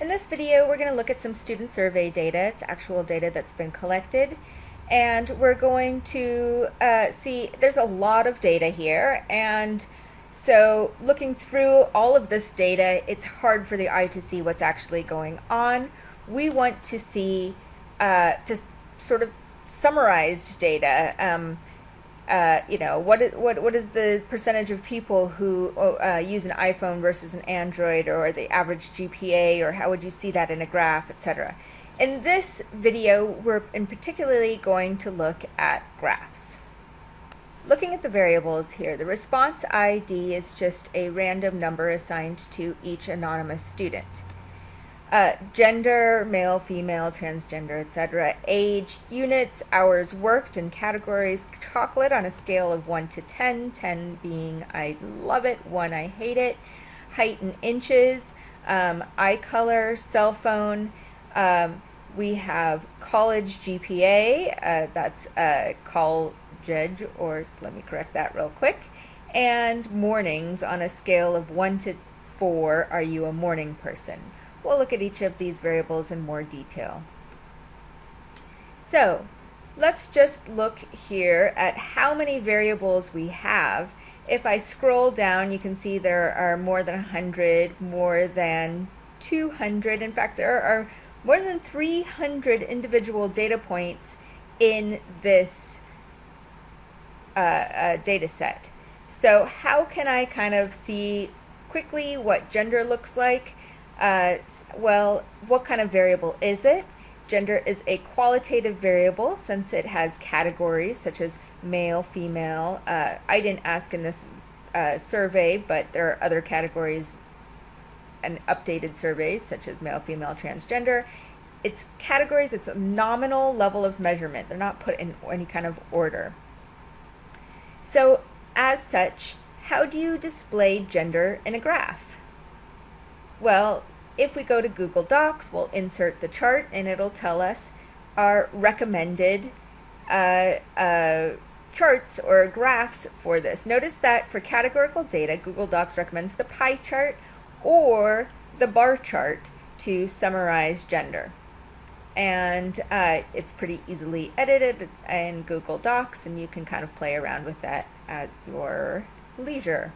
In this video, we're going to look at some student survey data. It's actual data that's been collected. And we're going to uh, see there's a lot of data here. And so looking through all of this data, it's hard for the eye to see what's actually going on. We want to see, uh, to sort of summarized data. Um, uh, you know, what is, what what is the percentage of people who uh, use an iPhone versus an Android, or the average GPA, or how would you see that in a graph, etc. In this video, we're in particularly going to look at graphs. Looking at the variables here, the response ID is just a random number assigned to each anonymous student. Uh, gender, male, female, transgender, etc. Age, units, hours worked, and categories. Chocolate on a scale of 1 to 10, 10 being I love it, 1 I hate it. Height in inches, um, eye color, cell phone. Um, we have college GPA, uh, that's uh, call judge, or let me correct that real quick. And mornings on a scale of 1 to 4, are you a morning person? We'll look at each of these variables in more detail. So let's just look here at how many variables we have. If I scroll down, you can see there are more than 100, more than 200. In fact, there are more than 300 individual data points in this uh, uh, data set. So how can I kind of see quickly what gender looks like? Uh, well, what kind of variable is it? Gender is a qualitative variable since it has categories such as male, female. Uh, I didn't ask in this uh, survey, but there are other categories and updated surveys such as male, female, transgender. It's categories, it's a nominal level of measurement. They're not put in any kind of order. So, as such, how do you display gender in a graph? Well, if we go to Google Docs, we'll insert the chart and it'll tell us our recommended uh, uh, charts or graphs for this. Notice that for categorical data, Google Docs recommends the pie chart or the bar chart to summarize gender. And uh, it's pretty easily edited in Google Docs, and you can kind of play around with that at your leisure.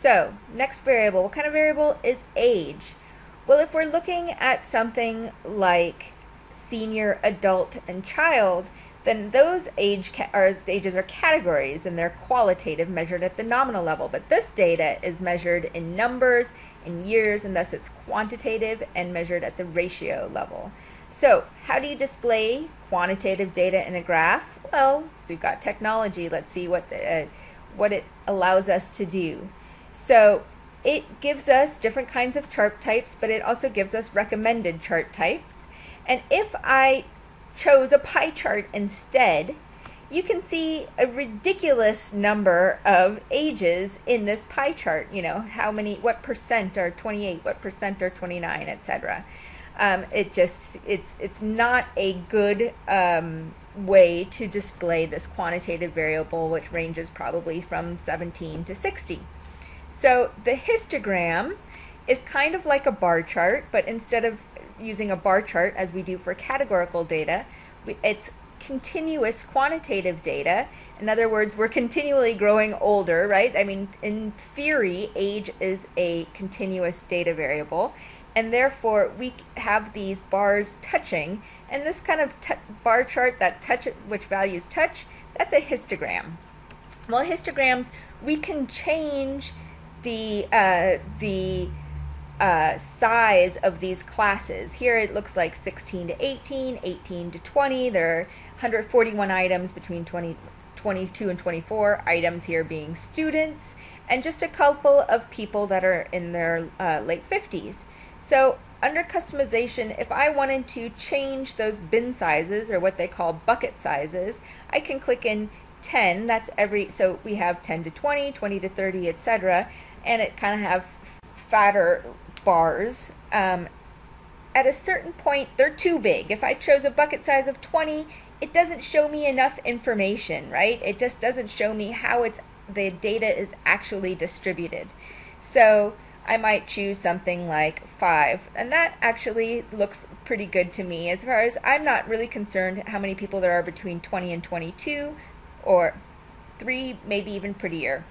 So, next variable. What kind of variable is age? Well, if we're looking at something like senior, adult, and child, then those age are, ages are categories and they're qualitative, measured at the nominal level. But this data is measured in numbers, in years, and thus it's quantitative and measured at the ratio level. So, how do you display quantitative data in a graph? Well, we've got technology. Let's see what the, uh, what it allows us to do. So it gives us different kinds of chart types, but it also gives us recommended chart types. And if I chose a pie chart instead, you can see a ridiculous number of ages in this pie chart. You know, how many, what percent are 28, what percent are 29, etc. Um, it just, it's, it's not a good um, way to display this quantitative variable, which ranges probably from 17 to 60. So the histogram is kind of like a bar chart, but instead of using a bar chart as we do for categorical data, it's continuous quantitative data. In other words, we're continually growing older, right? I mean, in theory, age is a continuous data variable, and therefore we have these bars touching, and this kind of bar chart that touch which values touch, that's a histogram. Well, histograms, we can change the uh, the uh, size of these classes. Here it looks like 16 to 18, 18 to 20. There are 141 items between 20, 22 and 24 items here being students, and just a couple of people that are in their uh, late 50s. So under customization, if I wanted to change those bin sizes or what they call bucket sizes, I can click in 10. That's every, so we have 10 to 20, 20 to 30, etc and it kind of have fatter bars. Um, at a certain point, they're too big. If I chose a bucket size of 20, it doesn't show me enough information, right? It just doesn't show me how it's the data is actually distributed. So I might choose something like 5. And that actually looks pretty good to me as far as I'm not really concerned how many people there are between 20 and 22 or 3, maybe even prettier.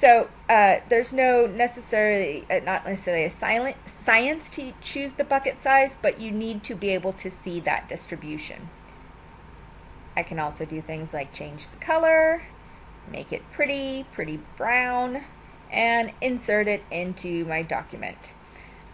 So uh, there's no necessarily, uh, not necessarily a silent science to choose the bucket size, but you need to be able to see that distribution. I can also do things like change the color, make it pretty, pretty brown, and insert it into my document.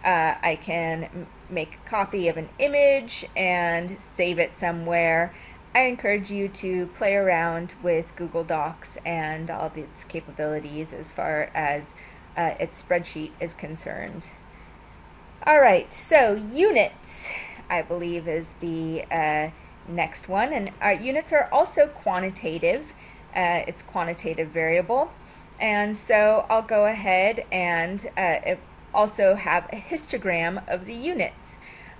Uh, I can make a copy of an image and save it somewhere. I encourage you to play around with Google Docs and all of its capabilities as far as uh, its spreadsheet is concerned. All right, so units, I believe, is the uh, next one. And our units are also quantitative. Uh, it's quantitative variable. And so I'll go ahead and uh, also have a histogram of the units.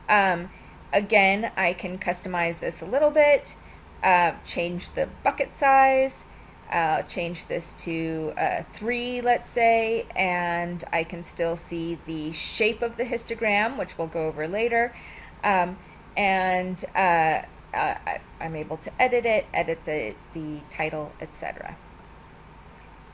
Um, again, I can customize this a little bit, uh, change the bucket size, uh, change this to uh, 3, let's say, and I can still see the shape of the histogram, which we'll go over later. Um, and uh, uh, I, am able to edit it, edit the, the title, etc.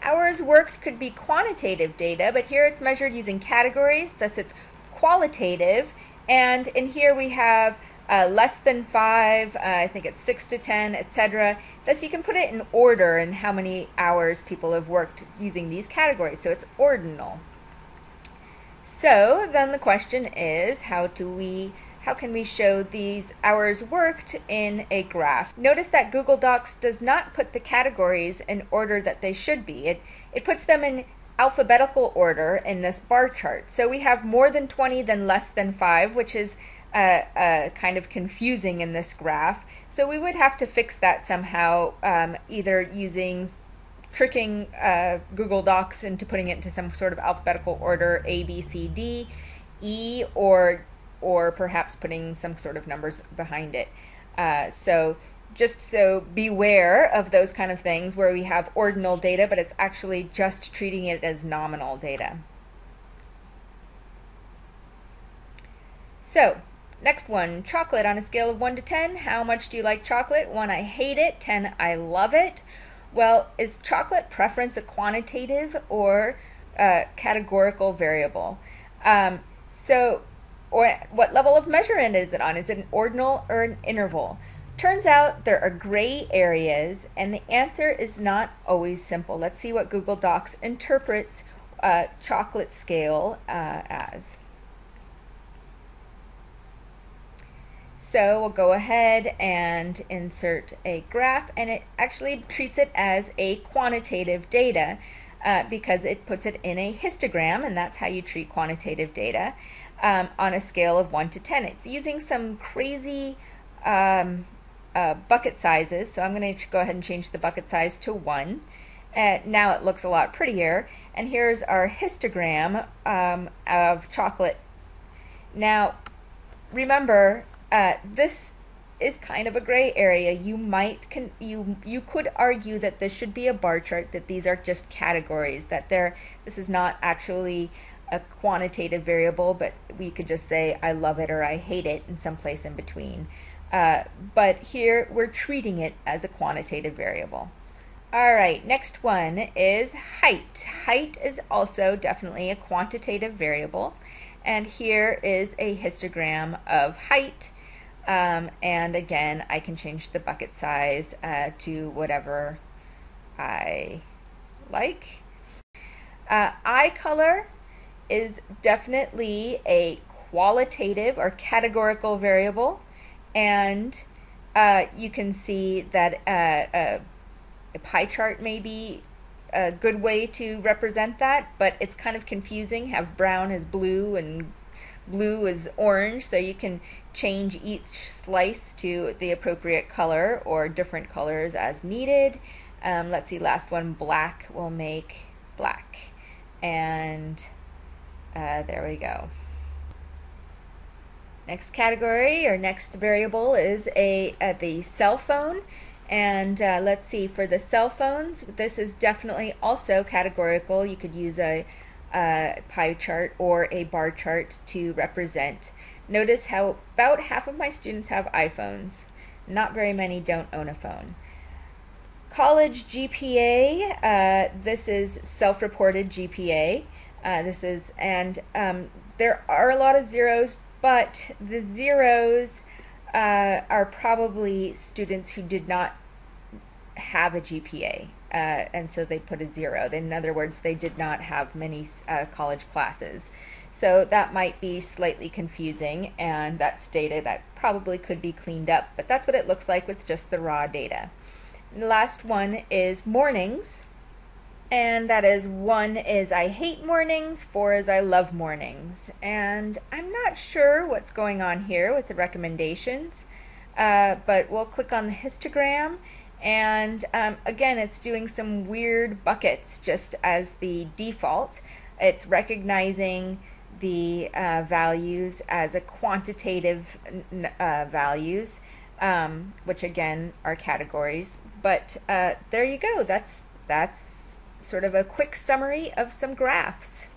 Hours worked could be quantitative data, but here it's measured using categories, thus it's qualitative. And in here we have uh, less than five, uh, I think it's six to ten, etc. Thus you can put it in order and how many hours people have worked using these categories. So it's ordinal. So then the question is, how do we how can we show these hours worked in a graph? Notice that Google Docs does not put the categories in order that they should be. It, it puts them in alphabetical order in this bar chart. So we have more than 20 than less than 5, which is uh, uh, kind of confusing in this graph. So we would have to fix that somehow, um, either using tricking uh, Google Docs into putting it into some sort of alphabetical order, A, B, C, D, E, or or perhaps putting some sort of numbers behind it. Uh, so just so beware of those kind of things where we have ordinal data, but it's actually just treating it as nominal data. So, next one, chocolate on a scale of 1 to 10. How much do you like chocolate? 1, I hate it. 10, I love it. Well, is chocolate preference a quantitative or uh, categorical variable? Um, so or what level of measurement is it on? Is it an ordinal or an interval? Turns out there are gray areas, and the answer is not always simple. Let's see what Google Docs interprets uh, chocolate scale uh, as. So we'll go ahead and insert a graph, and it actually treats it as a quantitative data uh, because it puts it in a histogram, and that's how you treat quantitative data um, on a scale of 1 to 10. It's using some crazy um, uh, bucket sizes, so I'm going to go ahead and change the bucket size to 1. Uh, now it looks a lot prettier. And here's our histogram um, of chocolate. Now, remember, uh, this is kind of a gray area. You might you you could argue that this should be a bar chart. That these are just categories. That they're this is not actually a quantitative variable, but we could just say I love it or I hate it in some place in between. Uh, but here we're treating it as a quantitative variable. All right, next one is height. Height is also definitely a quantitative variable. And here is a histogram of height. Um, and again, I can change the bucket size uh, to whatever I like. Uh, eye color is definitely a qualitative or categorical variable, and uh, you can see that uh, a, a pie chart may be a good way to represent that, but it's kind of confusing. Have brown as blue and blue is orange, so you can change each slice to the appropriate color or different colors as needed. Um, let's see, last one, black will make black. And uh, there we go. Next category or next variable is a, uh, the cell phone. And uh, let's see, for the cell phones, this is definitely also categorical. You could use a, uh, pie chart or a bar chart to represent. Notice how about half of my students have iPhones. Not very many don't own a phone. College GPA, uh, this is self-reported GPA. Uh, this is, and um, there are a lot of zeros, but the zeros uh, are probably students who did not have a GPA, uh, and so they put a zero. In other words, they did not have many uh, college classes. So that might be slightly confusing, and that's data that probably could be cleaned up, but that's what it looks like with just the raw data. The last one is mornings. And that is one is I hate mornings, four is I love mornings. And I'm not sure what's going on here with the recommendations, uh, but we'll click on the histogram. And um, again, it's doing some weird buckets just as the default. It's recognizing the uh, values as a quantitative uh, values, um, which again are categories. But uh, there you go. That's that's sort of a quick summary of some graphs.